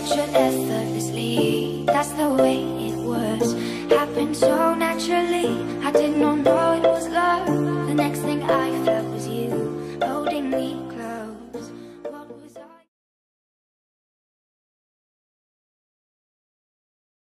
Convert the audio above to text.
captured effortlessly. That's the way it was. Happened so